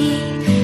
你。